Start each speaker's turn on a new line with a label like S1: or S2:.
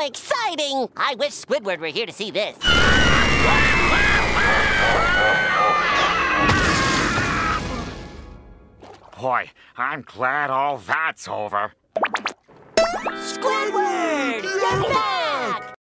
S1: exciting! I wish Squidward were here to see this.
S2: Boy, I'm glad all that's over.
S1: Squidward!